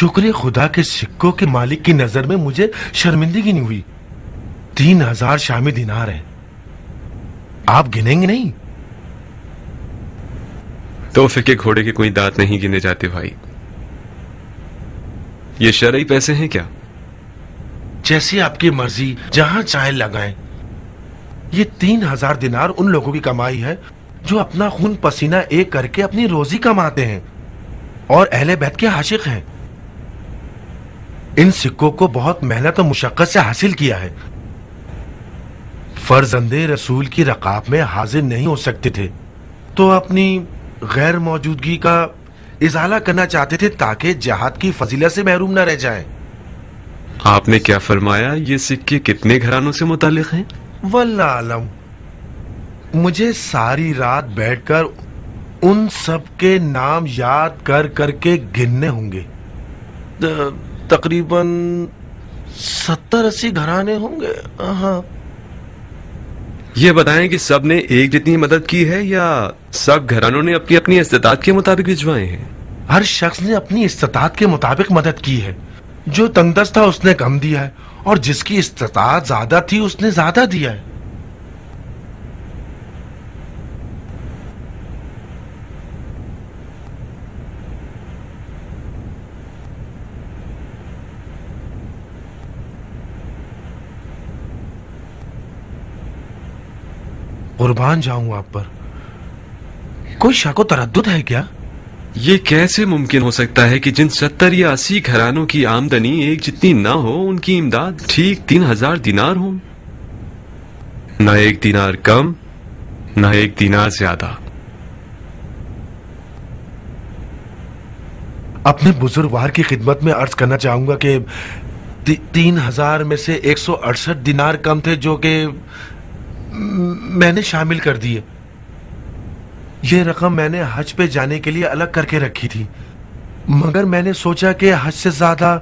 शुक्र खुदा के सिक्कों के मालिक की नज़र में मुझे शर्मिंदगी नहीं हुई। तीन हज़ार शामी दिनार है। आप गिनेंगे नहीं? तोहफे के घोड़े के कोई दांत नहीं गिने जाते भाई। ये शरई पैसे हैं क्या? जैसी आपकी मर्ज़ी जहाँ चाहे लगाएँ। ये तीन हज़ार दिनार उन लोगों की कमाई है जो अपना खून पसीना एक करके अपनी रोजी कमाते हैं। और अहले बैत के आशिक हैं। इन सिक्कों को बहुत मेहनत और मुशक्कत से हासिल किया है। फर्जंदे रसूल की रकाब में हाजिर नहीं हो सकते थे। तो अपनी गैर मौजूदगी का इजाला करना चाहते थे ताकि जहाद की फजीलत से महरूम न रह जाएँ। आपने क्या फरमाया ये सिक्के कितने घरानों से मुतालिक हैं? वल्ला आलम मुझे सारी रात बैठकर उन सब के नाम याद कर करके गिनने होंगे। त- तकरीबन सत्तर अस्सी घराने होंगे। हाँ ये बताएँ कि सबने एक जितनी मदद की है या सब घरानों ने अपनी अपनी इस्तेताद के मुताबिक भिजवाए हैं? हर शख्स ने अपनी इस्तात के मुताबिक मदद की है। जो तंगदस्त था उसने कम दिया है और जिसकी इस्तात ज़्यादा थी उसने ज़्यादा दिया है। कुर्बान जाऊँ आप पर। कोई शको तरद्दुद है क्या? ये कैसे मुमकिन हो सकता है कि जिन सत्तर या अस्सी घरानों की आमदनी एक जितनी ना हो उनकी इमदाद ठीक तीन हज़ार दिनार हो? न एक दिनार कम न एक दिनार ज़्यादा। अपने बुजुर्गवार की खिदमत में अर्ज़ करना चाहूँगा कि ती, तीन हज़ार में से एक सौ अड़सठ दिनार कम थे जो कि मैंने शामिल कर दिए ये रकम मैंने हज पे जाने के लिए अलग करके रखी थी। मगर मैंने सोचा कि हज से ज़्यादा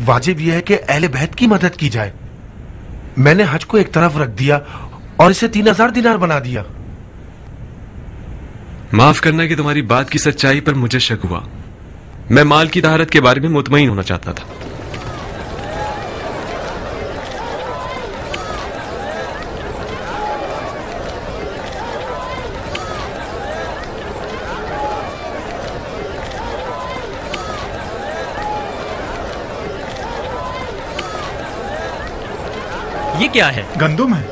वाजिब यह है कि अहल बैत की मदद की जाए। मैंने हज को एक तरफ़ रख दिया और इसे तीन हज़ार दिनार बना दिया। माफ़ करना कि तुम्हारी बात की सच्चाई पर मुझे शक हुआ। मैं माल की तहारत के बारे में मुतमईन होना चाहता था। ये क्या है? गंदुम है।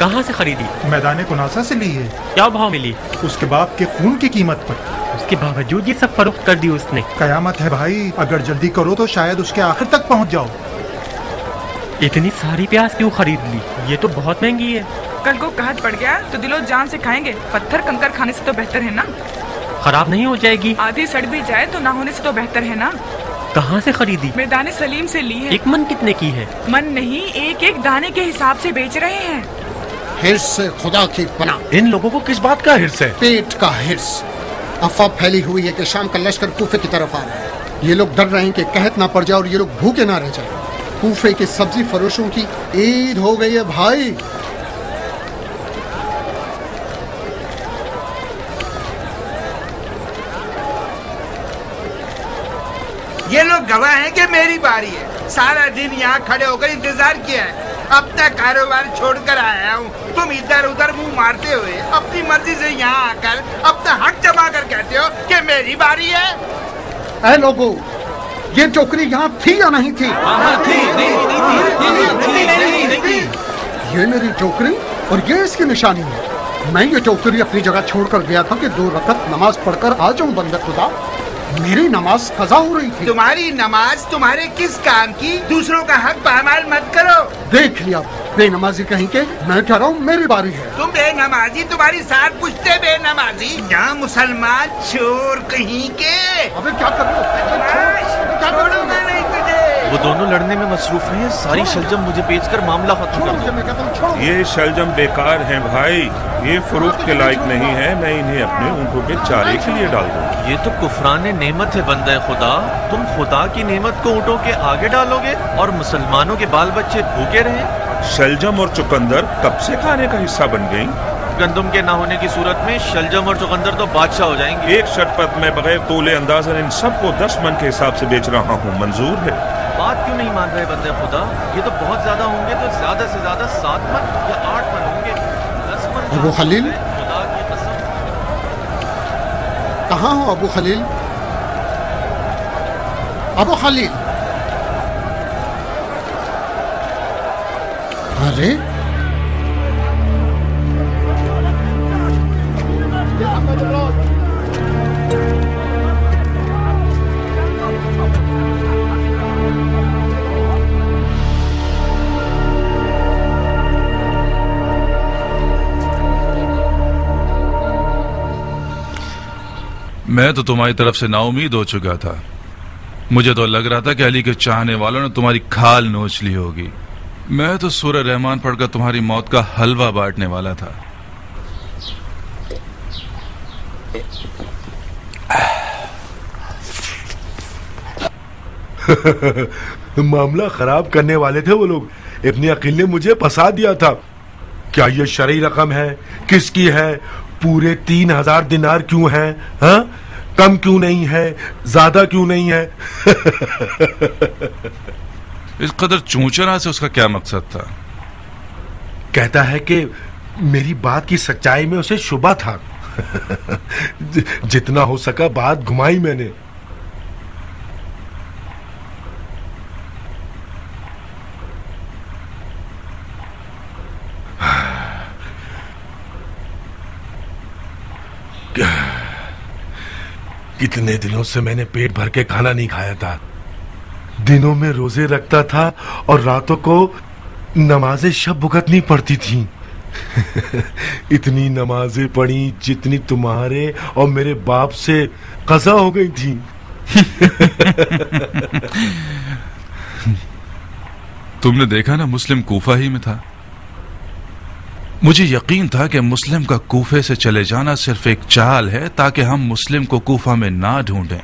कहाँ से खरीदी? मैदान कुनासा से ली है। क्या भाव मिली? उसके बाप के खून की कीमत पर। उसके बावजूद ये सब फरोख्त कर दी उसने। कयामत है भाई अगर जल्दी करो तो शायद उसके आखिर तक पहुँच जाओ। इतनी सारी प्याज क्यों खरीद ली? ये तो बहुत महँगी है। कल को कहत पड़ गया तो दिलो जान से खाएँगे। पत्थर कंकर खाने से तो बेहतर है ना? खराब नहीं हो जाएगी। आधी सड़ भी जाए तो ना होने से तो बेहतर है ना? कहाँ से खरीदी? मैदान सलीम से ली है। एक मन कितने की है? मन नहीं एक एक दाने के हिसाब से बेच रहे हैं। हिर्स से खुदा की पना इन लोगों को किस बात का हिर्स है? पेट का हिर्स। अफवाह फैली हुई है कि शाम का लश्कर कूफे की तरफ़ आ रहा है। ये लोग डर रहे हैं कि कहत ना पड़ जाए और ये लोग भूखे ना रह जाए। कूफे के सब्ज़ी फरोशों की ईद हो गई है भाई ये लोग गवाह हैं कि मेरी बारी है सारा दिन यहाँ खड़े होकर इंतज़ार किया है अब तक कारोबार छोड़कर आया हूँ तुम इधर उधर मुँह मारते हुए अपनी मर्ज़ी से यहाँ आकर अपना हक जमा कर कहते हो कि मेरी बारी है ऐ लोगो ये टोकरी यहाँ थी या नहीं थी ये मेरी टोकरी और ये इसकी निशानी है मैं ये टोकरी अपनी जगह छोड़कर गया था कि दो रकत नमाज़ पढ़कर आ जाऊँ बंदर खुदा मेरी नमाज़ कजा हो रही थी। तुम्हारी नमाज़ तुम्हारे किस काम की? दूसरों का हक पामाल मत करो। देख लिया बेनमाजी कहीं के मैं कह रहा हूँ मेरी बारी है। तुम बेनमाजी तुम्हारी साथ पूछते बेनमाजी। यहाँ मुसलमान चोर कहीं के? अबे क्या कर रहे हो? क्या कर रहे छोड़ूँगा नहीं तुझे। वो दोनों लड़ने में मसरूफ हैं। सारी शलजम मुझे बेचकर मामला खत्म कर दो। ये शलजम बेकार हैं भाई। ये फरोख्त के लायक नहीं है मैं इन्हें अपने ऊँटों के चारे के लिए डाल दूँ ये तो कुफरान नेमत है बंदा खुदा। तुम खुदा की नेमत को ऊँटों के आगे डालोगे और मुसलमानों के बाल बच्चे भूखे रहे? शलजम और चुकंदर कब से खाने का हिस्सा बन गई गंदम के ना होने की सूरत में शलजम और चुकंदर तो बादशाह हो जाएँगे। एक शटपथ में बगैर तोले अंदाजन इन सबको दस मन के हिसाब से बेच रहा हूँ मंजूर है। बात क्यों नहीं मान रहे बंदे खुदा? ये तो बहुत ज़्यादा होंगे तो ज़्यादा से ज़्यादा सात मन या आठ मन। अबू खलील? खुदा की कसम कहाँ हो अबू खलील अबू खलील अरे मैं तो तुम्हारी तरफ़ से नाउमीद हो चुका था। मुझे तो लग रहा था कि अली के चाहने वालों ने तुम्हारी खाल नोच ली होगी। मैं तो सूर्य रहमान पढ़कर तुम्हारी मौत का हलवा बांटने वाला था। मामला खराब करने वाले थे वो लोग। इतनी अकील मुझे फंसा दिया था। क्या ये शरई रकम है? किसकी है? पूरे तीन हज़ार दिनार क्यों है? हा? कम क्यों नहीं है? ज़्यादा क्यों नहीं है? इस कदर चूचना से उसका क्या मकसद था? कहता है कि मेरी बात की सच्चाई में उसे शुबा था। जितना हो सका बात घुमाई मैंने। कितने दिनों से मैंने पेट भर के खाना नहीं खाया था। दिनों में रोज़े रखता था और रातों को नमाजें शब भुगतनी पड़ती थी। इतनी नमाजें पढ़ी जितनी तुम्हारे और मेरे बाप से कजा हो गई थी। तुमने देखा ना मुस्लिम कोफा ही में था। मुझे यकीन था कि मुस्लिम का कूफे से चले जाना सिर्फ़ एक चाल है, ताकि हम मुस्लिम को कूफा में ना ढूंढें।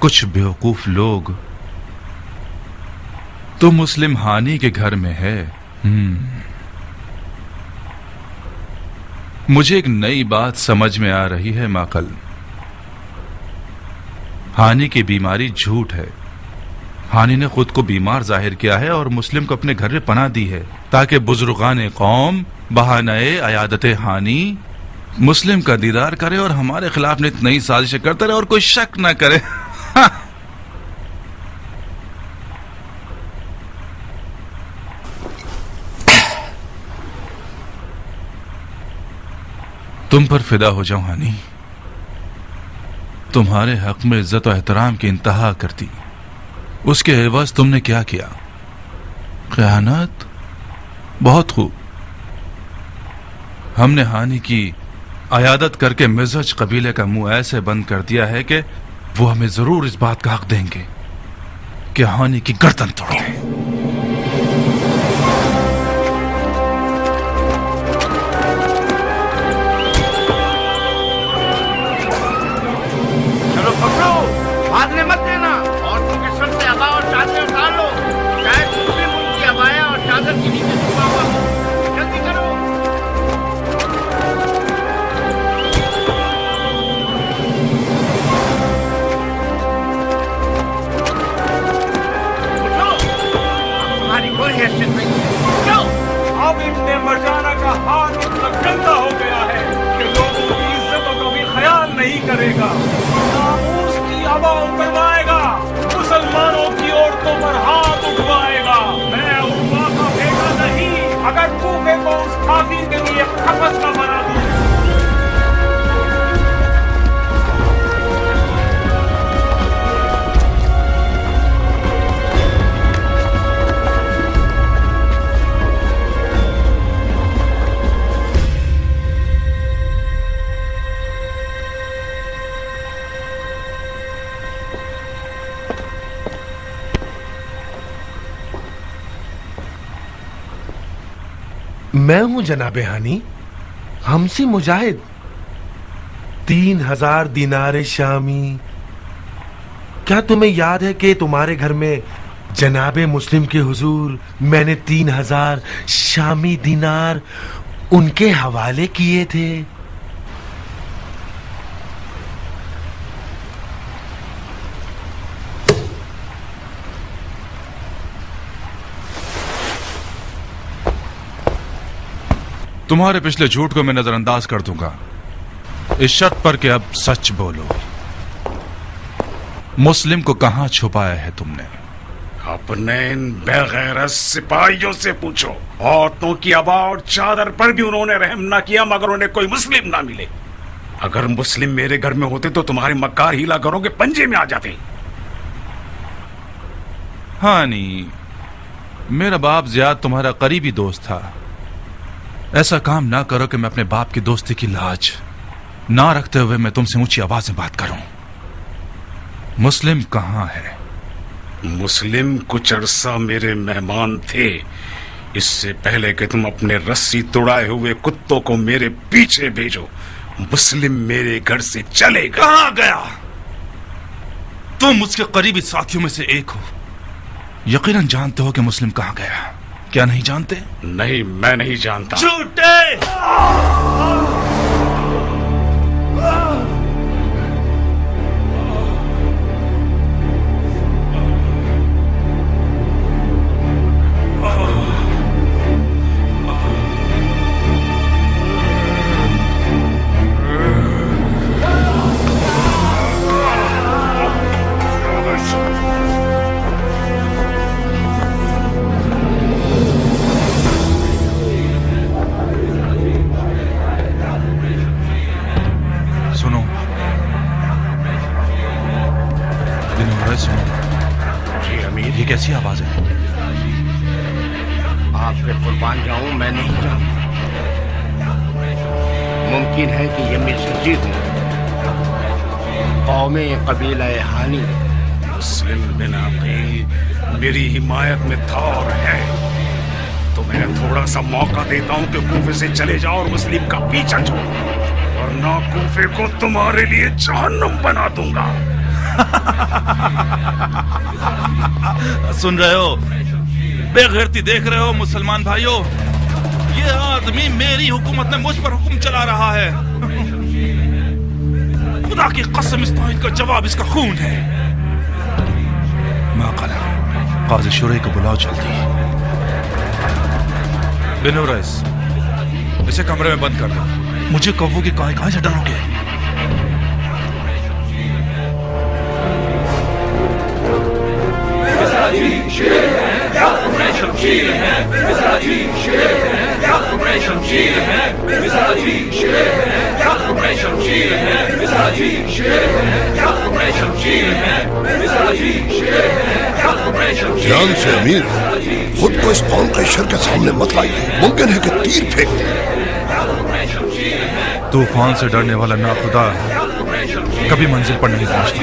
कुछ बेवकूफ़ लोग तो मुस्लिम हानि के घर में है। हम्म। मुझे एक नई बात समझ में आ रही है, माकल। हानि की बीमारी झूठ है। हानि ने खुद को बीमार ज़ाहिर किया है और मुस्लिम को अपने घर में पना दी है, ताकि बुजुर्गान कौम बहानए अयादत हानि, मुस्लिम का दीदार करे और हमारे खिलाफ नित नई साजिशें करते रहे और कोई शक ना करे। तुम पर फिदा हो जाऊँ हानि। तुम्हारे हक में इज़्ज़त और एहतराम की इंतहा कर दी उसके एवज तुमने क्या किया? खयानत? बहुत खूब। हमने हानि की। अयादत करके मिजज कबीले का मुँह ऐसे बंद कर दिया है कि वो हमें ज़रूर इस बात का हक देंगे कि हानि की गर्दन तोड़ दें। की औरतों पर हाथ उठवाएगा। मैं उठवा का बेटा नहीं, अगर तू मेरे को उस खाकी के लिए खपत का बना दूँ। मैं हूँ जनाबे हानी, हमसी मुजाहिद। तीन हज़ार दिनारे शामी। क्या तुम्हें याद है कि तुम्हारे घर में जनाबे मुस्लिम के हुजूर मैंने तीन हज़ार शामी दिनार उनके हवाले किए थे? तुम्हारे पिछले झूठ को मैं नजरअंदाज कर दूँगा। इस शर्त पर कि अब सच बोलो। मुस्लिम को कहाँ छुपाया है तुमने? अपने इन बेगैरत सिपाहियों से पूछो। औरतों की आबा और चादर पर भी उन्होंने रहम ना किया मगर उन्हें कोई मुस्लिम ना मिले। अगर मुस्लिम मेरे घर में होते तो तुम्हारे मक्कार हीला घरों के पंजे में आ जाते। हानी मेरा बाप जियाद तुम्हारा करीबी दोस्त था। ऐसा काम ना करो कि मैं अपने बाप की दोस्ती की लाज ना रखते हुए मैं तुमसे ऊँची आवाज़ में बात करूँ। मुस्लिम कहाँ है? मुस्लिम कुछ अरसा मेरे मेहमान थे। इससे पहले कि तुम अपने रस्सी तोड़ाए हुए कुत्तों को मेरे पीछे भेजो मुस्लिम मेरे घर से चलेगा कहा गया? तुम उसके करीबी साथियों में से एक हो। यकीनन जानते हो कि मुस्लिम कहाँ गया। क्या नहीं जानते? नहीं मैं नहीं जानता। झूठे! से चले जाओ और मुस्लिम का पीछा छोड़ो। वरना कूफे को तुम्हारे लिए जहन्नुम बना दूँगा। सुन रहे हो? बेगैरती देख रहे हो मुसलमान भाइयों? ये आदमी मेरी हुकूमत में मुझ पर हुक्म चला रहा है। खुदा की कसम इस तौहीद का जवाब इसका खून है। माकला काजी शुरे को बुलाओ जल्दी। बिनो रईस इसे कमरे में बंद कर दो। मुझे कौवों की कहा से डरोगे? ध्यान से अमीर, खुद को इस कौम के शर के सामने मत लाइए। मुमकिन है कि तीर फेंक दे। तूफ़ान से डरने वाला ना खुदा कभी मंजिल पर नहीं पहुँचता।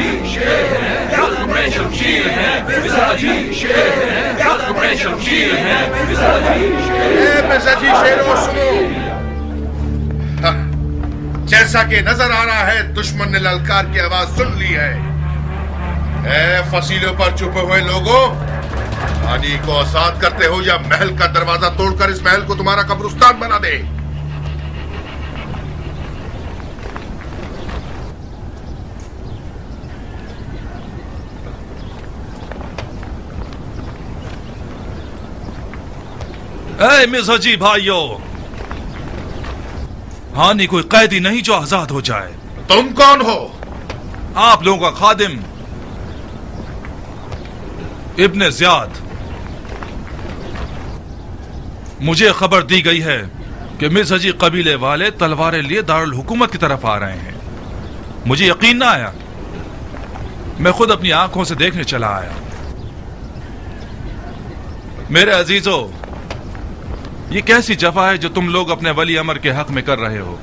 जैसा कि नज़र आ रहा है, दुश्मन ने ललकार की आवाज़ सुन ली है। फसीलों पर छुपे हुए लोगों हानि को आसाद करते हो या महल का दरवाज़ा तोड़कर इस महल को तुम्हारा कब्रिस्तान बना दे। ए मिर्जाजी भाइयों। हानि कोई कैदी नहीं जो आज़ाद हो जाए। तुम कौन हो? आप लोगों का खादिम इब्ने जियाद। मुझे खबर दी गई है कि मिर्जाजी कबीले वाले तलवारें लिए दारुल हुकूमत की तरफ़ आ रहे हैं। मुझे यकीन ना आया। मैं खुद अपनी आँखों से देखने चला आया। मेरे अजीजों ये कैसी जफा है जो तुम लोग अपने वली अमर के हक में कर रहे हो?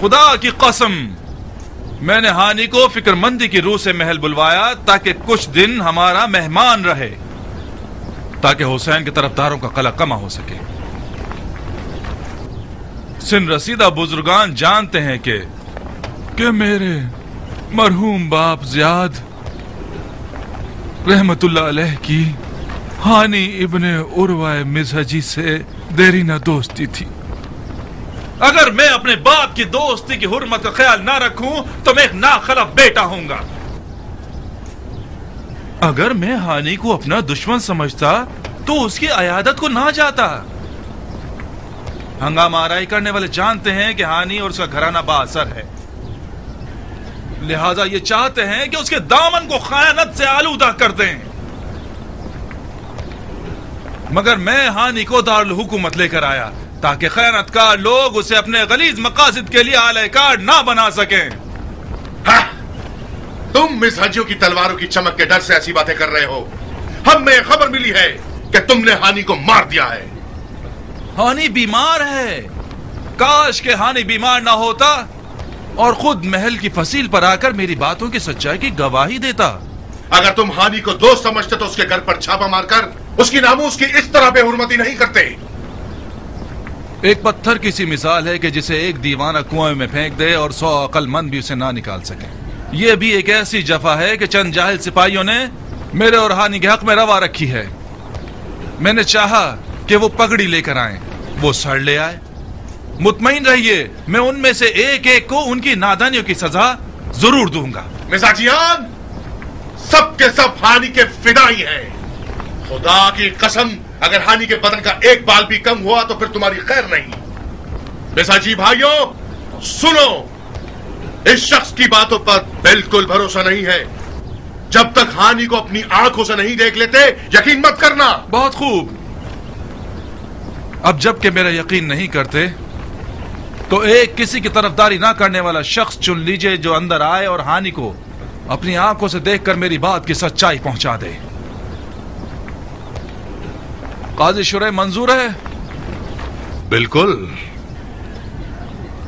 खुदा की कसम, मैंने हानि को फिक्रमंदी की रूह से महल बुलवाया ताकि कुछ दिन हमारा मेहमान रहे, ताकि हुसैन के तरफदारों का कला कमा हो सके। सिन रसीदा बुजुर्गान जानते हैं कि कि मेरे मरहूम बाप जियाद रहमतुल्लाह अलैह की हानि इब्ने उर्वा मिजहजी से देरी न दोस्ती थी। अगर मैं अपने बाप की दोस्ती की हुर्मत का ख्याल ना रखूँ तो मैं एक नाखलफ बेटा होऊँगा। अगर मैं हानि को अपना दुश्मन समझता तो उसकी अयादत को ना जाता। हंगामा आराई करने वाले जानते हैं कि हानि और उसका घराना बासर है। लिहाजा ये चाहते हैं कि उसके दामन को खयानत से आलूदा कर दें। मगर मैं हानि को दारुल हुकूमत लेकर आया ताकि खयानतकार लोग उसे अपने गलीज मकासद के लिए आलकार ना बना सकें। तुम मिस हजियों की तलवारों की चमक के डर से ऐसी बातें कर रहे हो। हमें खबर मिली है कि तुमने हानि को मार दिया है। हानि बीमार है। काश के हानि बीमार ना होता और खुद महल की फसील पर आकर मेरी बातों की सच्चाई की गवाही देता। अगर तुम हानि को दोस्त समझते तो उसके घर पर छापा मारकर उसकी नामूस की इस तरह बेहुरमती नहीं करते। एक पत्थर की सी मिसाल है कि जिसे एक दीवाना कुएँ में फेंक दे और सौ अकलमंद भी उसे ना निकाल सके। ये भी एक ऐसी जफा है कि चंद जाहिल सिपाहियों ने मेरे और हानि के हक में रवा रखी है। मैंने चाहा कि वो पगड़ी लेकर आए वो सड़ ले आए। मुतमिन रहिए मैं उनमें से एक एक को उनकी नादानियों की सजा ज़रूर दूँगा। मिजाजियान सब के सब हानि के फिदाई हैं। खुदा की कसम, अगर हानि के बदन का एक बाल भी कम हुआ तो फिर तुम्हारी खैर नहीं। मिसाजी भाइयों, सुनो, इस शख्स की बातों पर बिल्कुल भरोसा नहीं है। जब तक हानि को अपनी आँखों से नहीं देख लेते, यकीन मत करना। बहुत खूब। अब जब के मेरा यकीन नहीं करते तो एक किसी की तरफदारी ना करने वाला शख्स चुन लीजिए जो अंदर आए और हानि को अपनी आँखों से देखकर मेरी बात की सच्चाई पहुँचा दे। काजी शुरे मंजूर है? बिल्कुल।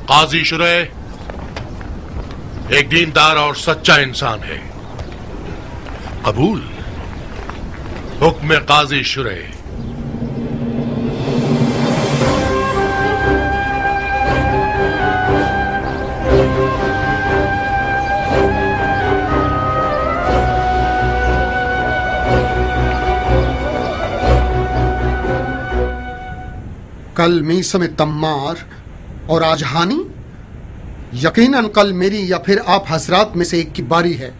काजी शुरे एक दीनदार और सच्चा इंसान है। कबूल। हुक्म काजी शुरे। कल मीसम तम्मार और आज हानि? यकीनन कल मेरी या फिर आप हजरात में से एक की बारी है।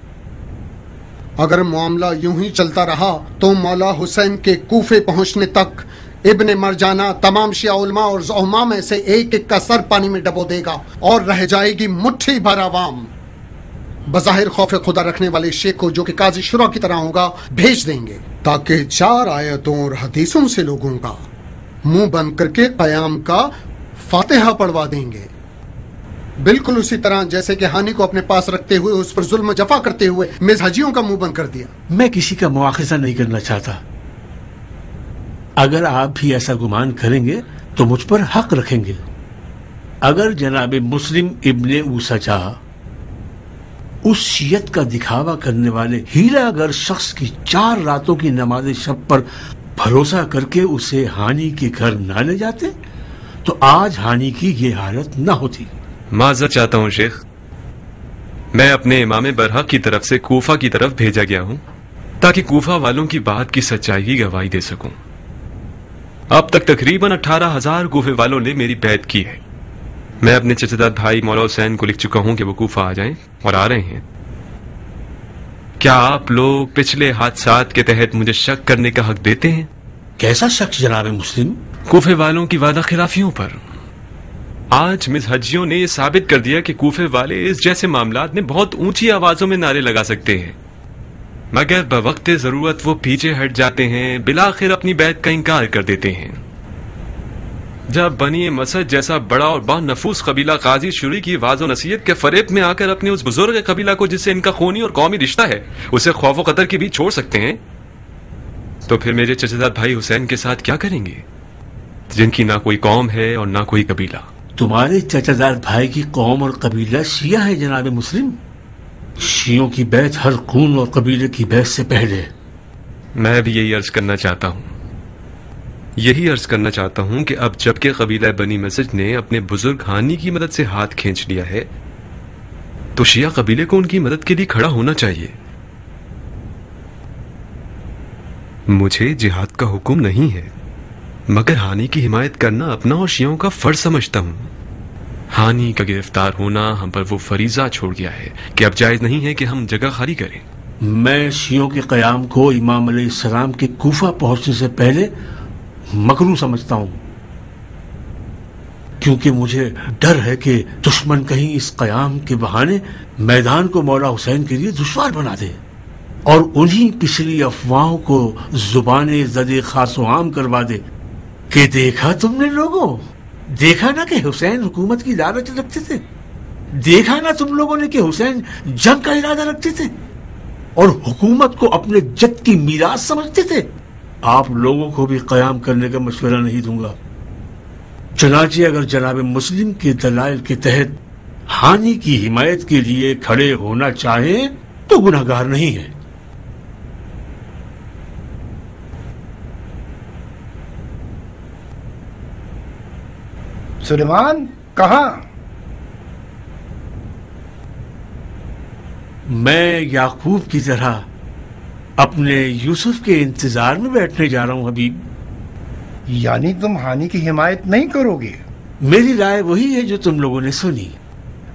अगर मामला यूँ ही चलता रहा तो मौला हुसैन के कूफे पहुँचने तक इब्ने मरजाना तमाम शिया और जोहमा में से एक एक का सर पानी में डबो देगा और रह जाएगी मुट्ठी भर आवाम बज़ाहिर खौफ खुदा रखने वाले शेख को जो कि काजी शुरा की तरह होगा, भेज देंगे, ताकि चार आयतों और हदीसों से लोगों का मुँह बंद करके कयाम का फातिहा पढ़वा देंगे। बिल्कुल उसी तरह जैसे कि हानि को अपने पास रखते हुए, उस पर जुल्म जफा करते हुए मिजाजियों का मुँह बंद कर दिया। मैं किसी का मुआखजा नहीं करना चाहता। अगर आप भी ऐसा गुमान करेंगे तो मुझ पर हक रखेंगे। अगर जनाब मुस्लिम इब्ने ऊसजा उस शीयत का दिखावा करने वाले हीरा अगर शख्स की चार रातों की नमाज़ शब पर भरोसा करके उसे हानि के घर ना ले जाते तो आज हानि की ये हालत ना होती। माजर चाहता हूँ शेख। मैं अपने इमाम बरहक की तरफ़ से कोफा की तरफ़ भेजा गया हूँ, ताकि कूफा वालों की बात की सच्चाई की गवाही दे सकूँ। अब तक तकरीबन अठारह हज़ार कूफे वालों ने मेरी बैत की है। मैं अपने चचेदार भाई मौला हुसैन को लिख चुका हूँ कि वो कूफा आ जाएँ और आ रहे हैं। क्या आप लोग पिछले हादसा के तहत मुझे शक करने का हक देते हैं? कैसा शख्स जनाब मुस्लिम? कोफे वालों की वादा खिलाफियों पर। आज मिस हजियों ने यह साबित कर दिया कि कूफे वाले इस जैसे मामला में बहुत ऊँची आवाजों में नारे लगा सकते हैं। मगर बवक्त ज़रूरत वो पीछे हट जाते हैं बिलाखिर अपनी बैत का इंकार कर देते हैं। जब बनी मसद जैसा बड़ा और बा नफूस कबीला काजी शुरी की वाजो नसीहत के फरेब में आकर अपने उस बुज़ुर्ग कबीला को जिससे इनका खूनी और कौमी रिश्ता है उसे खौफ कतर के बीच छोड़ सकते हैं? तो फिर मेरे चचेदार भाई हुसैन के साथ क्या करेंगे? जिनकी ना कोई कौम है और ना कोई कबीला। तुम्हारे चचादार भाई की कौम और कबीला शिया है जनाब मुस्लिम? शियों की बैत हर खून और कबीले की बैत से पहले। मैं भी यही अर्ज़ करना चाहता हूँ। यही अर्ज़ करना चाहता हूँ कि अब जबकि कबीला बनी मस्जिद ने अपने बुज़ुर्ग हानी की मदद से हाथ खींच लिया है तो शिया कबीले को उनकी मदद के लिए खड़ा होना चाहिए। मुझे जिहाद का हुक्म नहीं है, मगर हानि की हिमायत करना अपना और शियों का फ़र्ज़ समझता हूँ। हानि का गिरफ़्तार होना हम पर वो फरीजा छोड़ गया है कि अब जायज़ नहीं है कि हम जगह खाली करें। मैं शियों के कयाम को इमाम सलाम के कोफा पहुँचने से पहले मकरू समझता हूँ। क्योंकि मुझे डर है कि दुश्मन कहीं इस कयाम के बहाने मैदान को मौला हुसैन के लिए दुश्वार बना दे और उन्हीं पिछली अफवाहों को ज़ुबान जदे खासो आम करवा दे कि देखा तुमने लोगों? देखा ना कि हुसैन हुकूमत की लालच रखते थे? देखा ना तुम लोगों ने कि हुसैन जंग का इरादा रखते थे? और हुकूमत को अपने जद की मीरास समझते थे? आप लोगों को भी कयाम करने का मशवरा नहीं दूँगा। चनाचे अगर जनाब मुस्लिम के दलाइल के तहत हानि की हिमायत के लिए खड़े होना चाहे तो गुनागार नहीं है। सुलेमान कहा? मैं याकूब की तरह अपने यूसुफ के इंतज़ार में बैठने जा रहा हूँ हबीब। यानी तुम हानि की हिमायत नहीं करोगे? मेरी राय वही है जो तुम लोगों ने सुनी।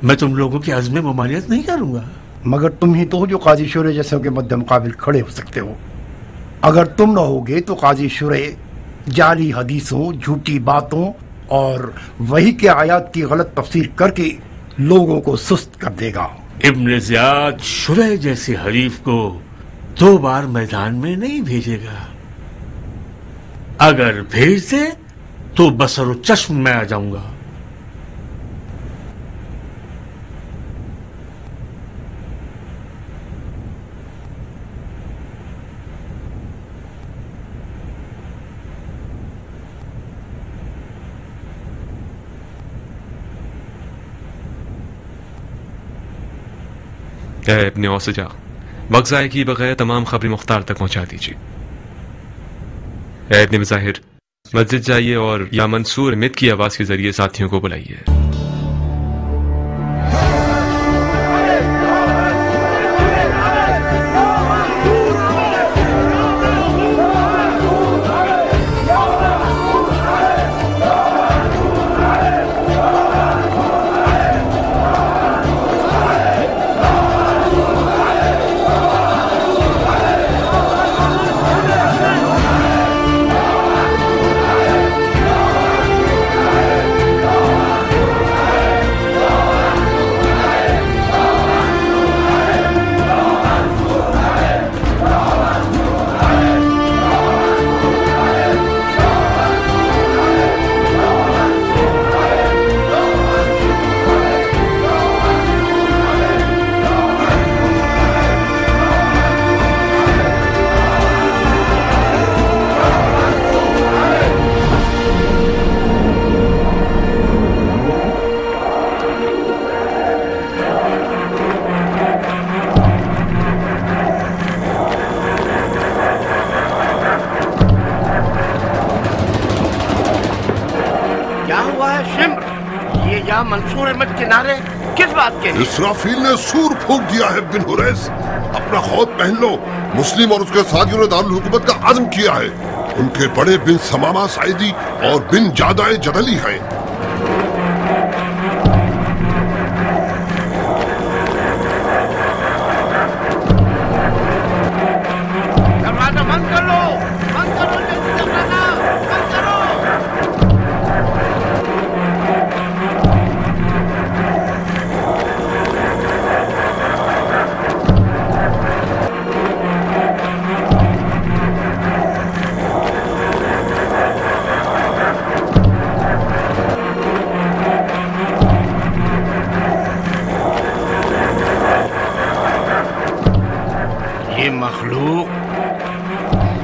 मैं तुम लोगों की अजमे ममानियत नहीं करूँगा। मगर तुम ही तो हो जो काजी शुरे जैसे के मद्दे मुकाबिल खड़े हो सकते हो। अगर तुम न होगे तो काजी शुरे जाली हदीसों झूठी बातों और वही के आयात की गलत तफसीर करके लोगों को सुस्त कर देगा। इब्न जियाद शुरे जैसे हरीफ को दो बार मैदान में नहीं भेजेगा। अगर भेज दे तो बसर चश्म में आ जाऊँगा। अपने औसजा वक्त ज़ाय की बगैर तमाम खबरें मुख्तार तक पहुँचा दीजिए ऐद ने मज़ाहिर मस्जिद जाइए और या मंसूर मित की आवाज़ के ज़रिए साथियों को बुलाइए इसराफील ने सूर फूक दिया है बिन हुरैस। अपना खौफ पहन लो। मुस्लिम और उसके साथियों ने दारुल हुकूमत का आज़म किया है। उनके बड़े बिन समामा साइदी और बिन जादाए जदली हैं। ये मखलूक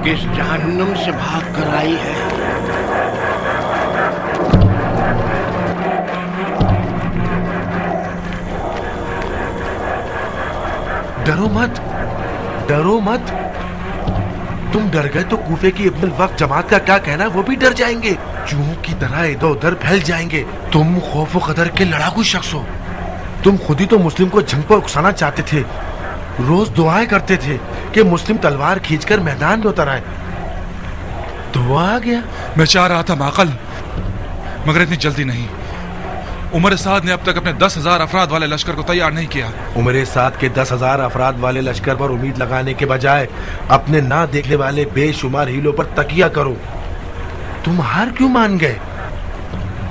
किस जहन्नुम से भाग कर आई है? डरो मत डरो मत। तुम डर गए तो कूफे की इब्न वक्त जमात का क्या कहना है, वो भी डर जाएँगे। चूहों की तरह इधर उधर फैल जाएँगे। तुम खौफ कदर के लड़ाकू शख्स हो। तुम खुद ही तो मुस्लिम को जंग पर उकसाना चाहते थे। रोज दुआएँ करते थे। कि मुस्लिम तलवार खींचकर मैदान में उतर आए। तो वो आ गया। मैं चाह रहा था माकल मगर इतनी जल्दी नहीं। उमर साद ने अब तक अपने दस हज़ार अफराद वाले लश्कर को तैयार नहीं किया। उमर साथ के दस हज़ार अफराद वाले लश्कर पर उम्मीद लगाने के बजाय अपने ना देखने वाले बेशुमार हीलों पर तकिया करो। तुम हार क्यों मान गए?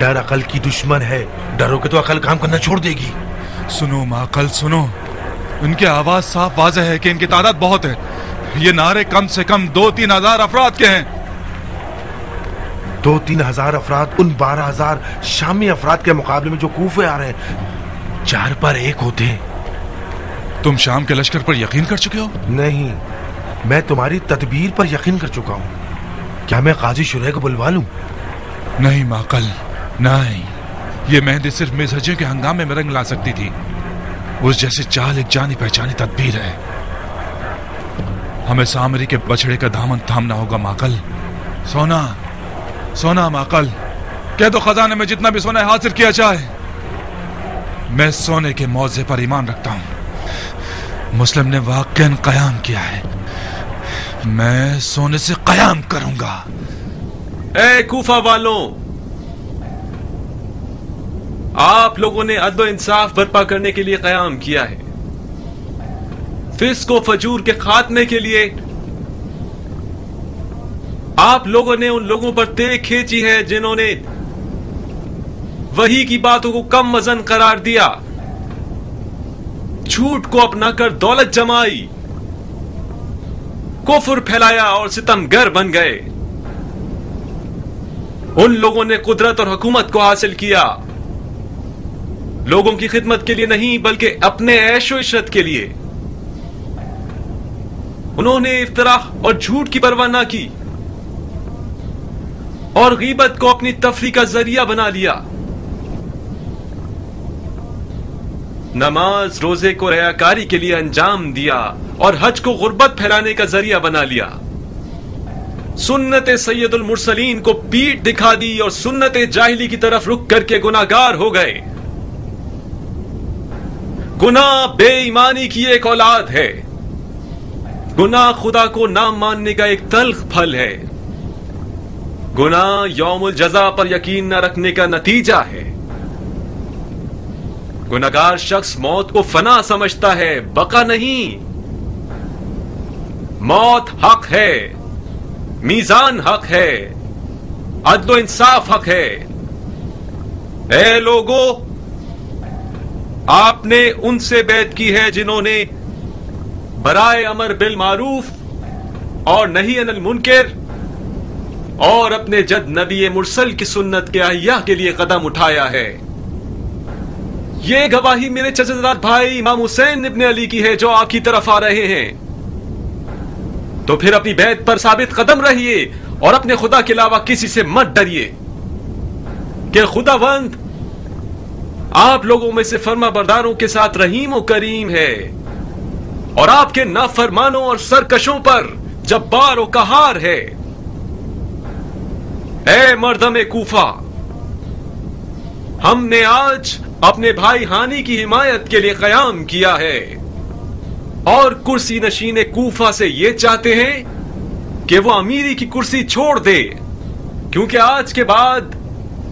डर अकल की दुश्मन है। डरोगे तो अकल काम करना छोड़ देगी। सुनो माकल सुनो। उनकी आवाज़ साफ़ वाजह है कि इनकी तादाद बहुत है। ये नारे कम से कम दो तीन हज़ार अफराद के हैं। दो तीन हज़ार अफराद उन बारह हज़ार शामी अफराद के मुकाबले में जो कूफे आ रहे हैं चार पर एक होते हैं। तुम शाम के लश्कर पर यकीन कर चुके हो? नहीं मैं तुम्हारी तदबीर पर यकीन कर चुका हूँ। क्या मैं काजी शुरे को बुलवा लूँ? नहीं माकल नहीं। ये मेहंदी सिर्फ़ मिसहजियों के हंगामे में रंग ला सकती थी। उस जैसे चाल एक जानी पहचानी तदबीर है। हमें सामरी के बछड़े का दामन थामना होगा, माकल। सोना सोना, माकल। कह दो खजाने में जितना भी सोना हासिल किया जाए। मैं सोने के मौजे पर ईमान रखता हूँ। मुस्लिम ने वाकन कयाम किया है। मैं सोने से कयाम करूँगा। ए, कूफा वालों! आप लोगों ने अदल इंसाफ बर्पा करने के लिए कयाम किया है। फिस्क फजूर के खात्मे के लिए आप लोगों ने उन लोगों पर तेग खींची है जिन्होंने वही की बातों को कम वज़न करार दिया। झूठ को अपना कर दौलत जमाई, कुफर फैलाया और सितमगर बन गए। उन लोगों ने कुदरत और हुकूमत को हासिल किया। लोगों की खिदमत के लिए नहीं, बल्कि अपने ऐशो इशरत के लिए। उन्होंने इफ्तरा और झूठ की परवाह ना की और गीबत को अपनी तफरी का ज़रिया बना लिया। नमाज़, रोज़े को रयाकारी के लिए अंजाम दिया और हज को गुर्बत फैलाने का ज़रिया बना लिया। सुन्नत सैयदुल मुरसलीन को पीठ दिखा दी और सुन्नत जाहिली की तरफ़ रुक करके गुनागार हो गए। गुनाह बेईमानी की एक औलाद है। गुना खुदा को नाम मानने का एक तल्ख फल है। गुना यौमुल जजा पर यकीन न रखने का नतीजा है। गुनागार शख्स मौत को फना समझता है, बका नहीं। मौत हक है, मीजान हक है अदलो इंसाफ हक है। ए लोगों आपने उनसे बैत की है जिन्होंने बराए अमर बिल मारूफ और नहीं अनल मुनकर और अपने जद नबी मुरसल की सुन्नत के अहिया के लिए कदम उठाया है। ये गवाही मेरे चचेदार भाई इमाम हुसैन इब्ने अली की है जो आपकी तरफ़ आ रहे हैं। तो फिर अपनी बैत पर साबित कदम रहिए और अपने खुदा के अलावा किसी से मत डरिए कि खुदावंद आप लोगों में से फर्मा बरदारों के साथ रहीम और करीम है। और आपके नाफरमानों और सरकशों पर जब्बार और कहार है। ए मर्दम कूफा, हमने आज अपने भाई हानि की हिमायत के लिए कयाम किया है। और कुर्सी नशीन कूफा से यह चाहते हैं कि वो अमीरी की कुर्सी छोड़ दे, क्योंकि आज के बाद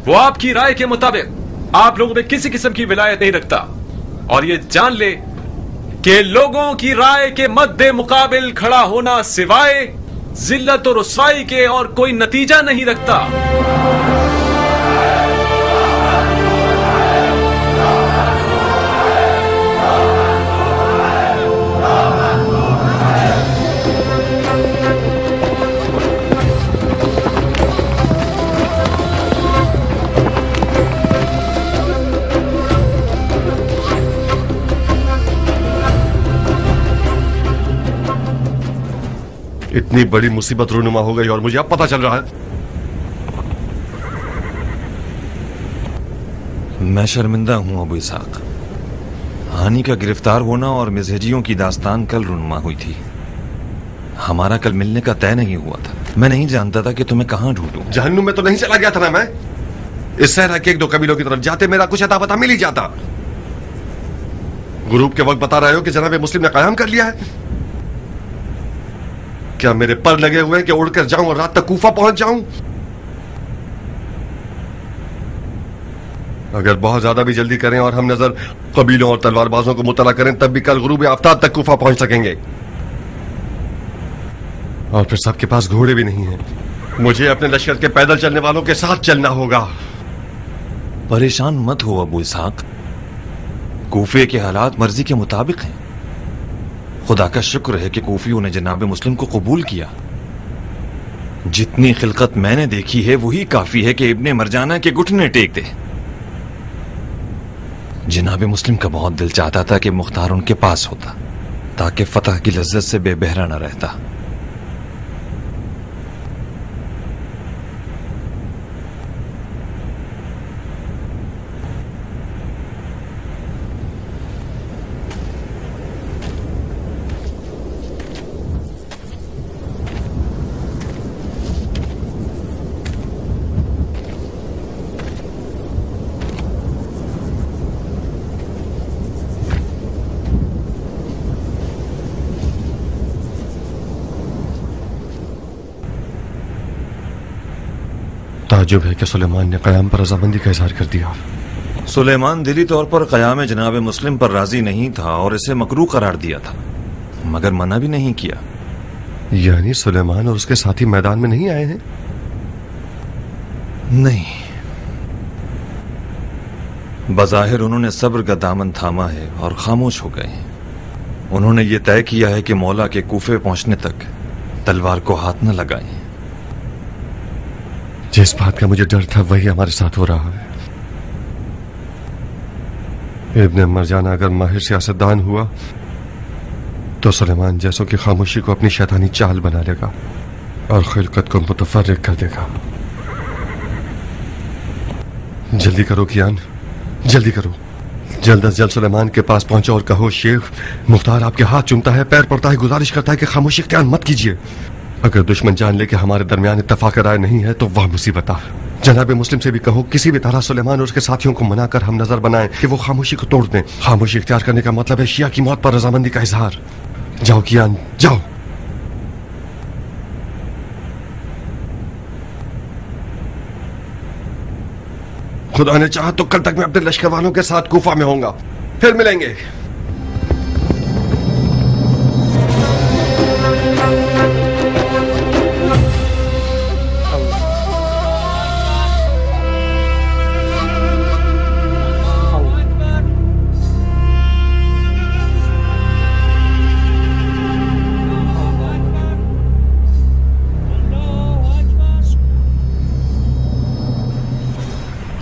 वो आपकी राय के मुताबिक आप लोगों में किसी किस्म की विलायत नहीं रखता। और ये जान ले कि लोगों की राय के मद्दे मुकाबिल खड़ा होना सिवाय जिल्लत और रसवाई के और कोई नतीजा नहीं रखता। इतनी बड़ी मुसीबत रूनुमा हो गई और मुझे अब पता चल रहा है। मैं शर्मिंदा हूँ अबू इसाक हानि का गिरफ़्तार होना और मिजहजियों की दास्तान कल रुनमा हुई थी। हमारा कल मिलने का तय नहीं हुआ था। मैं नहीं जानता था कि तुम्हें कहाँ ढूंढूं। जहन्नुम में तो नहीं चला गया था ना मैं? इस सहरा के एक दो कबीलों की तरफ़ जाते मेरा कुछ अता पता मिल ही जाता। ग्रुप के वक्त बता रहे हो कि जनाब मुस्लिम ने कायम कर लिया है। क्या मेरे पर लगे हुए हैं कि उड़कर जाऊँ और रात तक कूफा पहुँच जाऊँ? अगर बहुत ज़्यादा भी जल्दी करें और हम नज़र कबीलों और तलवारबाजों को मुतला करें, तब भी कल गुरूब आफ्ताब तक कूफा पहुँच सकेंगे। और फिर सबके पास घोड़े भी नहीं हैं। मुझे अपने लश्कर के पैदल चलने वालों के साथ चलना होगा। परेशान मत हो, अबू इसहाक। कूफे के हालात मर्ज़ी के मुताबिक हैं। खुदा का शुक्र है कि कोफियों ने जनाब मुस्लिम को कबूल किया। जितनी खिलकत मैंने देखी है, वही काफ़ी है कि इब्ने मरजाना के घुटने टेक दे। जनाब मुस्लिम का बहुत दिल चाहता था कि मुख्तार उनके पास होता, ताकि फतह की लज्जत से बेबहरा न रहता। ताजुब है कि सुलेमान ने कयाम पर रजामंदी का इजहार कर दिया। सुलेमान दिली तौर पर कयाम जनाब मुस्लिम पर राज़ी नहीं था और इसे मकरू करार दिया था मगर मना भी नहीं किया। यानी सुलेमान और उसके साथी मैदान में नहीं आए हैं? नहीं। बजाहिर उन्होंने सब्र का दामन थामा है और खामोश हो गए हैं। उन्होंने ये तय किया है कि मौला के कूफे पहुँचने तक तलवार को हाथ न लगाएँ। जिस बात का मुझे डर था, वही हमारे साथ हो रहा है। इब्ने मरजाना अगर माहिर सियासतदान हुआ तो सलेमान जैसों की खामोशी को अपनी शैतानी चाल बना लेगा और खिलकत को मुतफरक कर देगा। जल्दी करो कियान, जल्दी करो। जल्द अज जल्द सुलेमान के पास पहुंचो और कहो, शेख, मुख्तार आपके हाथ चुमता है, पैर पड़ता है, गुजारिश करता है कि खामोशी इख्तियार मत कीजिए। अगर दुश्मन जान ले कि हमारे दरमियान इतफाक राय नहीं है तो वह मुसीबत आ। जनाब मुस्लिम से भी कहो, किसी भी तरह सुलेमान और उसके साथियों को मनाकर हम नज़र बनाएँ कि वो खामोशी को तोड़ दें। खामोशी इख्तियार करने का मतलब है शिया की मौत पर रजामंदी का इजहार। जाओ कियान, जाओ। खुदा ने चाहा तो कल तक मैं अपने लश्कर वालों के साथ कूफा में होऊँगा। फिर मिलेंगे।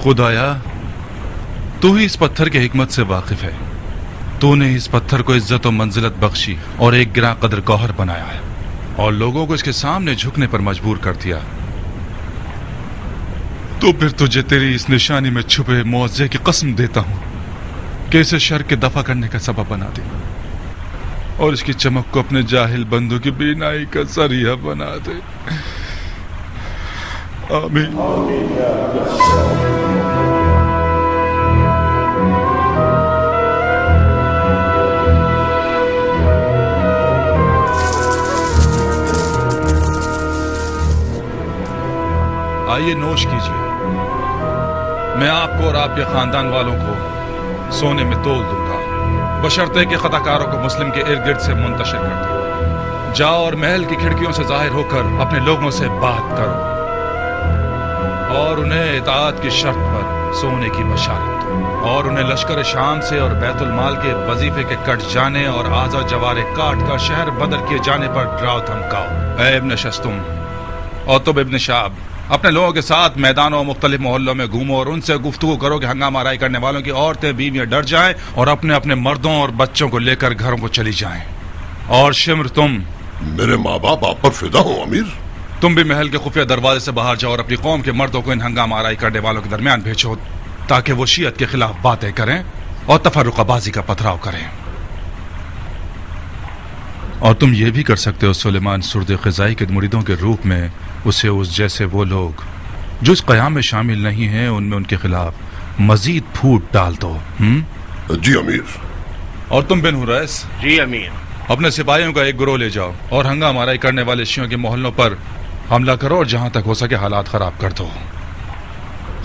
खुदाया, तू ही इस पत्थर के हिकमत से वाकिफ है। तूने इस पत्थर को इज़्ज़त और मंजिलत बख्शी और एक गिरा कदर गौहर बनाया है और लोगों को इसके सामने झुकने पर मजबूर कर दिया। तो फिर तुझे तेरी इस निशानी में छुपे मुआवजे की कसम देता हूँ कि इसे शर के दफ़ा करने का सबब बना दे और इसकी चमक को अपने जाहिल बंधु की बीनाई का ज़रिया बना दे। आमीन। आमीन। आइए नोश कीजिए। मैं आपको और आपके खानदान वालों को सोने में तोल दूँगा। बशर्ते के खताकारों को मुस्लिम के इर्द गिर्द से मुंतशिर कर दो। जाओ और महल की खिड़कियों से ज़ाहिर होकर अपने लोगों से बात करो और उन्हें इताअत की शर्त पर सोने की बशारत दो और उन्हें लश्कर शाम से और बैतुल माल के वजीफे के कट जाने और आजा जवारे काट कर शहर बदल किए जाने पर डराओ धमकाओ। ऐ इब्न शस्तुम और तुम इब्न शाब अपने लोगों के साथ मैदानों मुख्तलिफ़ मोहल्लों में घूमो और उनसे गुफ्तु करो कि हंगामा राय करने वालों की औरतें बीवियाँ डर जाएँ और अपने अपने मर्दों और बच्चों को लेकर घरों को चली जाएँ। और शिम्र तुम? मेरे माँ बाप आप पर फिदा हो अमीर। तुम भी महल के खुफिया दरवाजे से बाहर जाओ और अपनी कौम के मर्दों को इन हंगामा आराई करने वालों के दरमियान भेजो ताकि वो शीयत के खिलाफ बातें करें और तफरुकाबाजी का पथराव करें। और तुम ये भी कर सकते हो सुलेमान सुरद खजाई के मुरीदों के रूप में उसे उस जैसे वो लोग जो इस कयाम में शामिल नहीं हैं उनमें उनके खिलाफ मजीद फूट डाल दो हुँ? जी अमीर। और तुम बिन हुरैस? जी अमीर। अपने सिपाहियों का एक गिरोह ले जाओ और हंगामा करने वाले शियों के मोहल्लों पर हमला करो और जहाँ तक हो सके हालात खराब कर दो।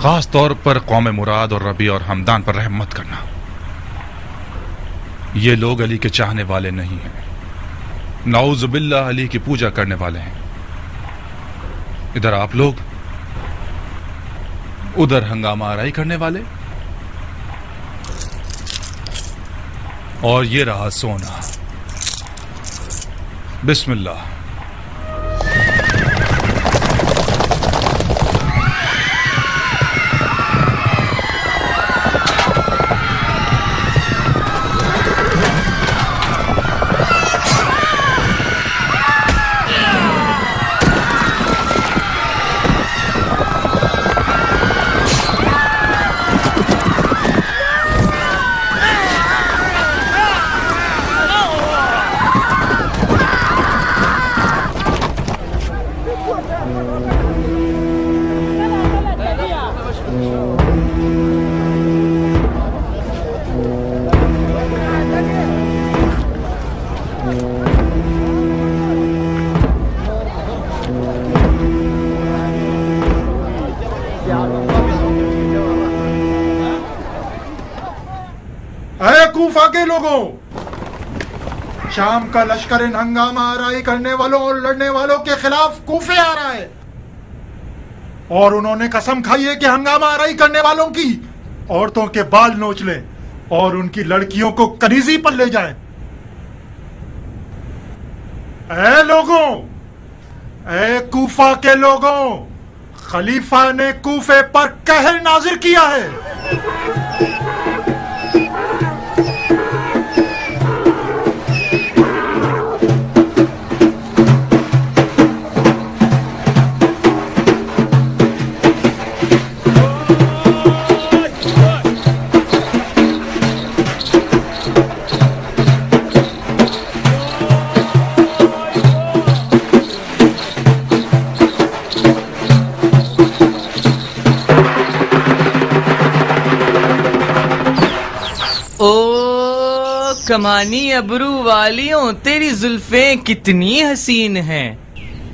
खास तौर पर कौम मुराद और रबी और हमदान पर रहम मत करना। ये लोग अली के चाहने वाले नहीं हैं। नाउजुबिल्ला अली की पूजा करने वाले हैं। इधर आप लोग उधर हंगामा आराई करने वाले और ये रहा सोना। बिस्मिल्लाह। लोगों। शाम का लश्कर इन हंगामा आराई करने वालों और लड़ने वालों के खिलाफ कूफे आ रहा है। और उन्होंने कसम खाई है कि हंगामा आराई करने वालों की औरतों के बाल नोच लें और उनकी लड़कियों को करीजी पर ले जाएँ। ए लोगों, ए कूफा के लोगों, खलीफा ने कूफे पर कहर नाजिर किया है। ओ कमानी अबरू वालियों, तेरी जुल्फे कितनी हसीन हैं।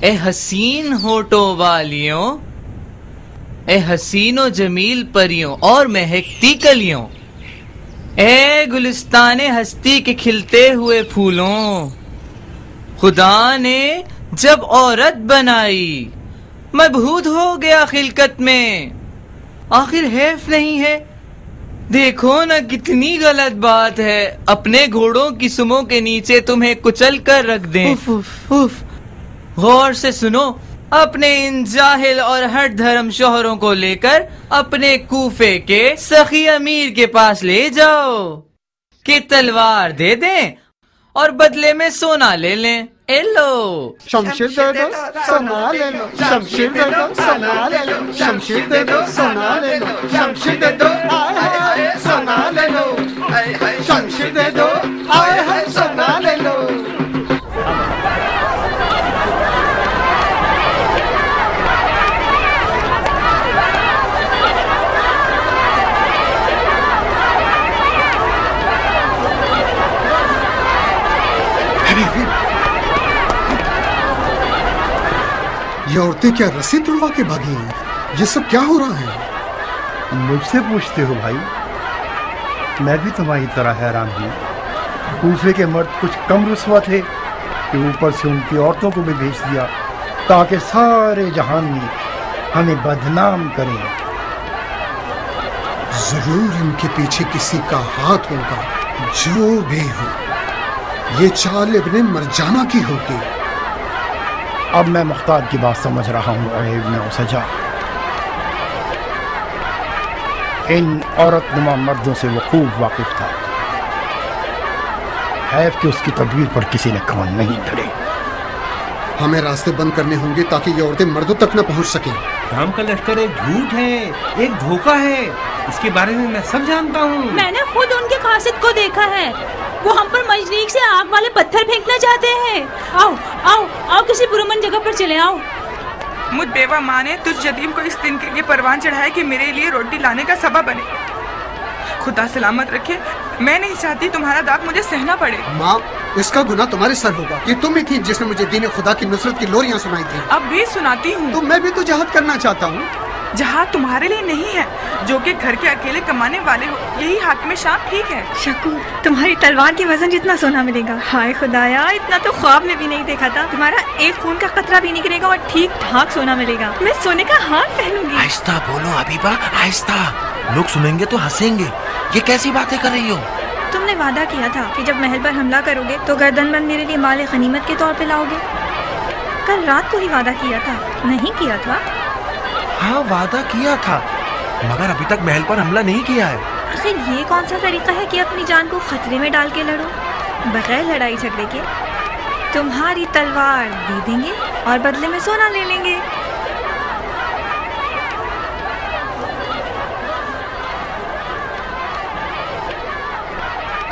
ए हसीन होठों वालियों, ए हसीनो जमील परियों और महकती कलियों। ए गुलिस्तान हस्ती के खिलते हुए फूलों, खुदा ने जब औरत बनाई, मबहूद हो गया खिलकत में। आखिर हैफ नहीं है देखो ना कितनी गलत बात है। अपने घोड़ों की सुमों के नीचे तुम्हें कुचल कर रख दें। उफ, उफ, उफ। गौर से सुनो अपने इन जाहिल और हट धर्म शोहरों को लेकर अपने कूफे के सखी अमीर के पास ले जाओ। कि तलवार दे दें और बदले में सोना ले लें। एलो शमशीर दे दो, सोना ले लो। शमशीर दे दो, सोना ले लो। शमशीर दे दो, सोना ले लो। शमशीर दे दो, आए हाय, सोना ले लो। शमशीर दे दो, आए हाय, सोना ले लो। ये औरतें क्या रस्सी तुड़वा के भागी हैं? ये सब क्या हो रहा है? मुझसे पूछते हो भाई। मैं भी तुम्हारी तरह हैरान हूँ। कूफे के मर्द कुछ कम रुसवा थे कि ऊपर से उनकी औरतों को भी भेज दिया ताकि सारे जहान में हमें बदनाम करें। ज़रूर इनके पीछे किसी का हाथ होगा जो भी हो। ये चाल इब्ने मरजाना की होगी। अब मैं मुख्तार की बात समझ रहा हूँ इब्न सजा इन औरत नुमा मर्दों से वो खूब वाकिफ था। हैफ कि उसकी तदबीर पर किसी ने कान नहीं धरे। हमें रास्ते बंद करने होंगे ताकि ये औरतें मर्दों तक न पहुँच सके। राम का लश्कर एक झूठ है एक धोखा है। इसके बारे में मैं सब जानता हूँ। मैंने खुद उनके कासिद को देखा है। वो हम पर मजरीक से आग वाले पत्थर फेंकना चाहते हैं। आओ आओ आओ किसी पुरमन जगह पर चले आओ। मुझ बेवा माँ ने तुझ यतीम को इस दिन के लिए परवान चढ़ाया कि मेरे लिए रोटी लाने का सबब बने। खुदा सलामत रखे मैं नहीं चाहती तुम्हारा दाग मुझे सहना पड़े। माँ इसका गुना तुम्हारे सर होगा। ये तुम ही थी जिसने मुझे दीन खुदा की नुसरत की लोरियाँ सुनाई थी अब भी सुनाती हूँ। तो मैं भी तो जहाद करना चाहता हूँ। जहाँ तुम्हारे लिए नहीं है जो कि घर के अकेले कमाने वाले हो यही हाथ में शाम ठीक है। शकूर तुम्हारी तलवार के वज़न जितना सोना मिलेगा। हाय खुदाया इतना तो ख्वाब में भी नहीं देखा था। तुम्हारा एक खून का कतरा भी निकलेगा और ठीक ठाक सोना मिलेगा। मैं सोने का हार पहनूँगी। आहिस्ता बोलो अबीबा आहिस्ता। लोग सुनेंगे तो हंसेंगे। ये कैसी बातें कर रही हो? तुमने वादा किया था कि जब महल पर हमला करोगे तो गर्दनबंद मेरे लिए माल गनीमत के तौर पे लाओगे। कल रात को ही वादा किया था नहीं किया था। हाँ वादा किया था। मगर अभी तक महल पर हमला नहीं किया है। आखिर ये कौन सा तरीका है कि अपनी जान को खतरे में डाल के लड़ो? बगैर लड़ाई झगड़े के। तुम्हारी तलवार दे देंगे और बदले में सोना ले लेंगे।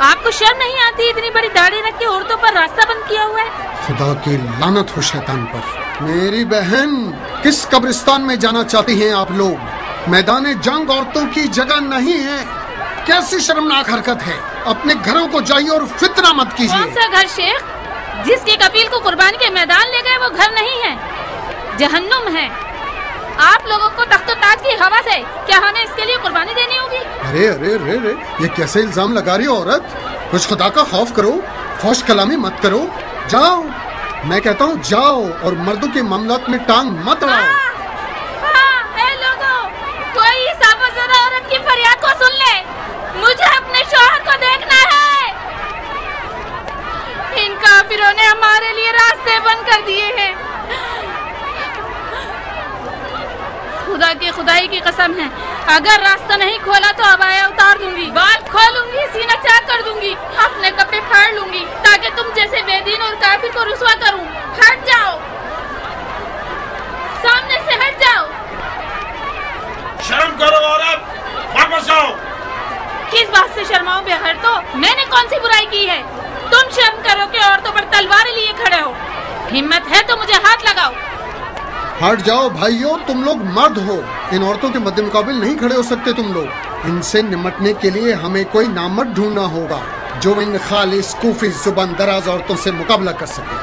आपको शर्म नहीं आती? इतनी बड़ी दाढ़ी रख के औरतों पर रास्ता बंद किया हुआ है? खुदा की लानत हो शैतान पर। मेरी बहन किस कब्रिस्तान में जाना चाहती हैं आप लोग? मैदान जंग औरतों की जगह नहीं है। कैसी शर्मनाक हरकत है? अपने घरों को जाइए और फितना मत कीजिए। कौन सा घर शेख? जिसके कपील को कुर्बानी के मैदान ले गए वो घर नहीं है। जहन्नुम है। आप लोगों को तख्त ताज की हवा से क्या हमें इसके लिए कुर्बानी देनी होगी? अरे अरे अरे अरे ये कैसे इल्ज़ाम लगा रही हो औरत? कुछ खुदा का खौफ करो फौश कलामी मत करो। जाओ मैं कहता हूँ जाओ और मर्दों के मामला में टांग मत अड़ाओ हाँ, ए लोगों, कोई इस आफतज़दा औरत की फरियाद को सुन ले। मुझे अपने शौहर को देखना है। इन काफिरों ने हमारे लिए रास्ते बंद कर दिए हैं। खुदा की खुदाई की कसम है। अगर रास्ता नहीं खोला तो अबाया उतार दूँगी। बाल खोलूँगी सीना चाक कर दूँगी। अपने कपड़े फाड़ लूँगी ताकि तुम जैसे बेदीन और काफिर को रुसवा करूँ। हट जाओ। सामने से हट जाओ। शर्म करो औरत वापस आओ किस बात से शर्माओ बेहर तो? मैंने कौन सी बुराई की है? तुम शर्म करो कि औरतों पर तलवार लिए खड़े हो। हिम्मत है तो मुझे हाथ लगाओ। हट जाओ भाइयों, तुम लोग मर्द हो। इन औरतों के मद्दे मुकाबले नहीं खड़े हो सकते तुम लोग। इनसे निमटने के लिए हमें कोई नामर्द ढूंढना होगा, जो इन खालिस कूफी ज़ुबान दराज औरतों से मुकाबला कर सके।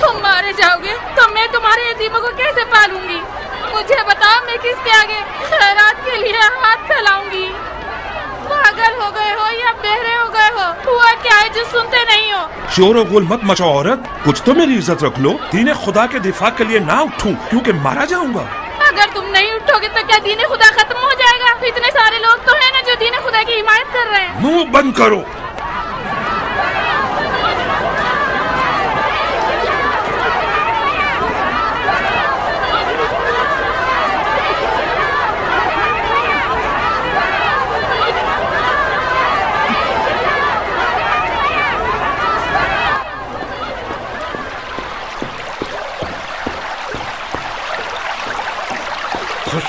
तुम मारे जाओगे? तो मैं तुम्हारे यतीमों को कैसे पालूँगी? मुझे बताओ मैं किसके आगे? के लिए हाथ फैलाऊँगी। पागल हो गए हो या बेहरे हो गए हो? हुआ क्या है जो सुनते नहीं हो? शोर गुल मत मचाओ औरत। कुछ तो मेरी इज़्ज़त रख लो। दीने खुदा के दिफा के लिए ना उठूं क्योंकि मारा जाऊँगा। अगर तुम नहीं उठोगे तो क्या दीने खुदा खत्म हो जाएगा? इतने सारे लोग तो है ना जो दीने खुदा की हिमायत कर रहे हैं। मुँह बंद करो।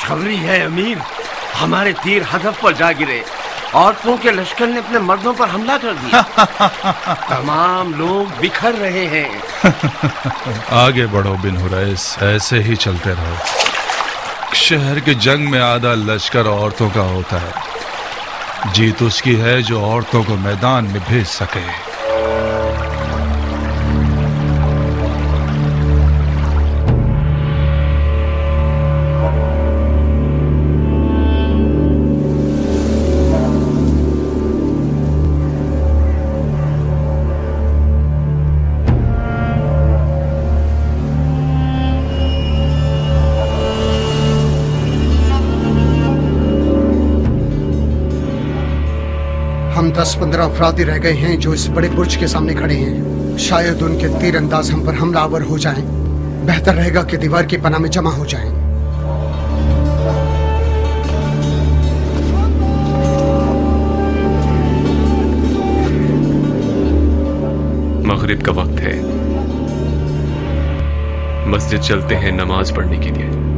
खुशखबरी है अमीर। हमारे तीर हदफ पर जा गिरे औरतों के लश्कर ने अपने मर्दों पर हमला कर दिया। तमाम लोग बिखर रहे हैं। आगे बढ़ो बिन हुरैस ऐसे ही चलते रहो। शहर के जंग में आधा लश्कर औरतों का होता है। जीत उसकी है जो औरतों को मैदान में भेज सके। दस पंद्रह अफराद ही रह गए हैं जो इस बड़े बुर्ज के सामने खड़े हैं शायद उनके तीर अंदाज हम पर हमलावर हो जाएँ। बेहतर रहेगा कि दीवार की पनाह में जमा हो जाएँ। मगरिब का वक्त है मस्जिद चलते हैं नमाज़ पढ़ने के लिए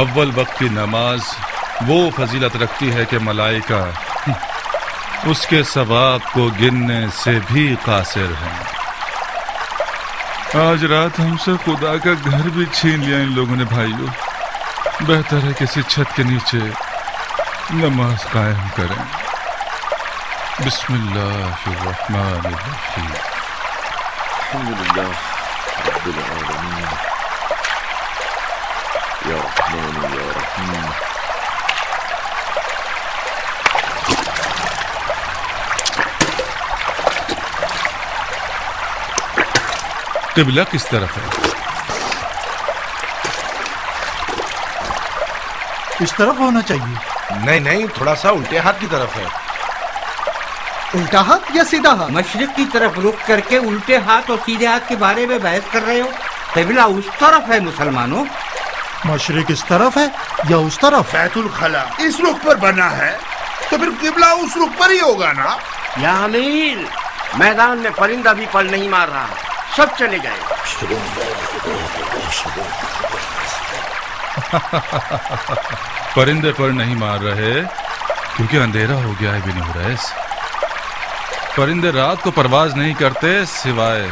अव्वल वक्त की नमाज़, वो फजीलत रखती है कि मलाइका उसके सवाब को गिनने से भी कासिर हैं। आज रात हमसे खुदा का घर भी छीन लिया इन लोगों ने, भाइयों। बेहतर है किसी छत के नीचे नमाज़ कायम करें। बिस्मिल्लाहिर्रहमानिर्रहीम अल्हम्दुलिल्लाह रब्बिल आलमीन या रहमान या रहीम किबला किस तरफ़ है इस तरफ़ होना चाहिए नहीं नहीं थोड़ा सा उल्टे हाथ की तरफ़ है उल्टा हाथ या सीधा हाथ मशरक की तरफ़ रुक करके उल्टे हाथ और सीधे हाथ के बारे में बहस कर रहे हो किबला उस तरफ़ है मुसलमानों मशरक इस तरफ़ है या उस तरफ़ बैतुल खला इस रुख पर बना है तो फिर किबला उस रुख पर ही होगा ना या अमीर मैदान में परिंदा भी पल नहीं मार रहा सब चले गए परिंदे पर नहीं मार रहे, क्योंकि अंधेरा हो गया है बिन हुरैस परिंदे रात को परवाज नहीं करते सिवाय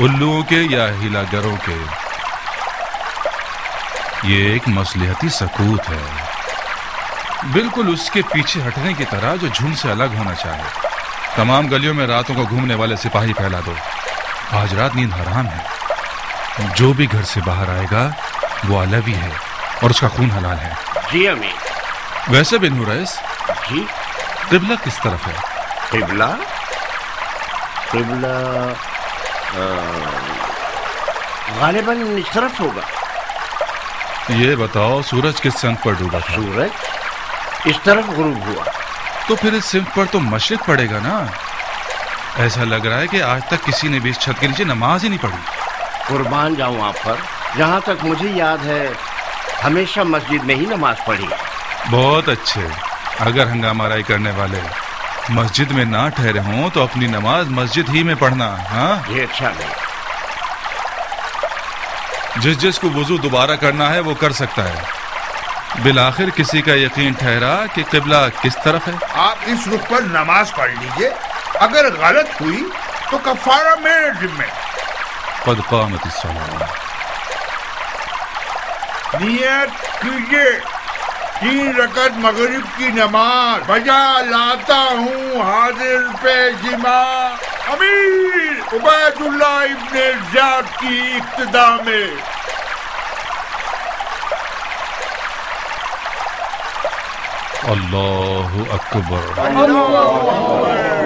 उल्लुओं के या हिलागरों के। ये एक मसलिहती सकूत है। बिल्कुल उसके पीछे हटने की तरह जो झुंड से अलग होना चाहे। तमाम गलियों में रातों को घूमने वाले सिपाही फैला दो। आज रात नींद हराम है। जो भी घर से बाहर आएगा वो अलवी है और उसका खून हलाल है। जी अमीर। वैसे बिन हुरैस जी। किबला किस तरफ़ है? किबला? किबला गालिबन इस तरफ़ होगा। ये बताओ सूरज किस संग पर डूबा था? सूरज इस तरफ़ गुरूब हुआ। तो फिर इस सिंह पर तो मशरक पड़ेगा ना? ऐसा लग रहा है कि आज तक किसी ने भी इस छत के नीचे नमाज़ ही नहीं पढ़ी। कुर्बान जाऊँ आप पर। जहाँ तक मुझे याद है हमेशा मस्जिद में ही नमाज़ पढ़ी। बहुत अच्छे। अगर हंगामाराई करने वाले मस्जिद में ना ठहरे हों तो अपनी नमाज़ मस्जिद ही में पढ़ना हाँ? ये अच्छा नहीं। जिस जिस को वज़ू दोबारा करना है वो कर सकता है। बिलाखिर किसी का यकीन ठहरा कि किबला किस तरफ़ है? आप इस रुख पर नमाज़ पढ़ लीजिए। अगर गलत हुई तो कफारा मेरे जिम्मे। कद कामत नियत कीजिए। तीन रकत मगरिब की नमाज़। बजा लाता हूँ हाजिर पे जिमा अमीर उबैदुल्ला इब्ने जाद की इब्तदा में। अल्लाह अकबर। अल्लाह अकबर।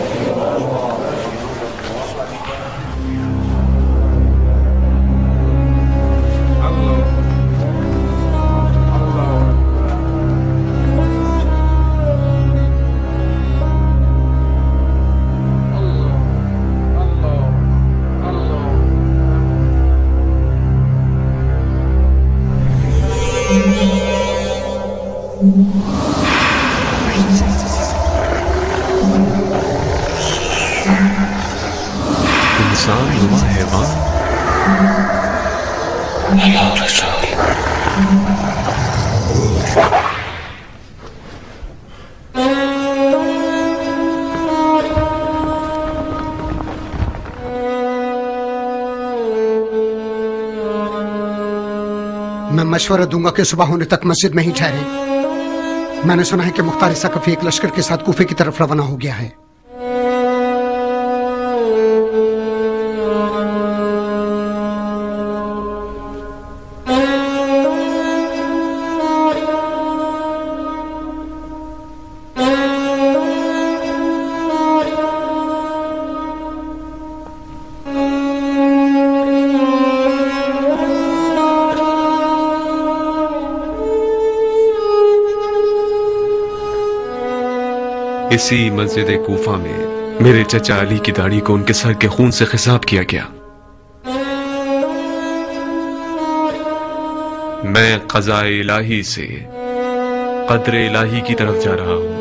मशवरा दूँगा कि सुबह होने तक मस्जिद में ही ठहरे। मैंने सुना है कि मुख्तार सकफी एक लश्कर के साथ कूफे की तरफ़ रवाना हो गया है। इसी मस्जिद कोफा में मेरे चचा अली की दाढ़ी को उनके सर के खून से खिसाब किया गया। मैं कजा इलाही से कदर इलाही की तरफ़ जा रहा हूँ।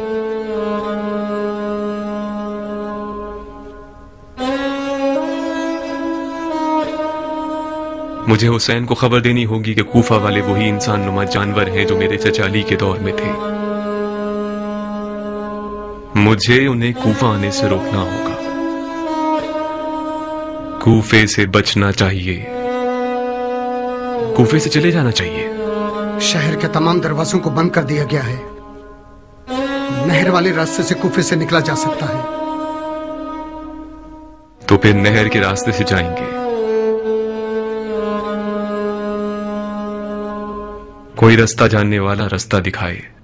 मुझे हुसैन को खबर देनी होगी कि कूफा वाले वही इंसान नुमा जानवर हैं जो मेरे चचा अली के दौर में थे। मुझे उन्हें कूफा आने से रोकना होगा। कूफे से बचना चाहिए। कूफे से चले जाना चाहिए। शहर के तमाम दरवाजों को बंद कर दिया गया है। नहर वाले रास्ते से कूफे से निकला जा सकता है। तो फिर नहर के रास्ते से जाएँगे। कोई रास्ता जानने वाला रास्ता दिखाए।